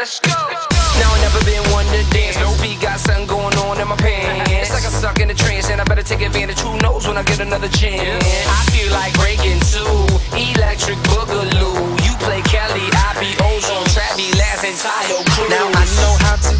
Let's go. Now I never been one to dance. No beat got something going on in my pants. It's like I'm stuck in a trance and I better take advantage. Who knows when I get another chance? I feel like breaking two. Electric boogaloo. You play Kelly, I be ozone. Trappy, and entire crew. Now I know how to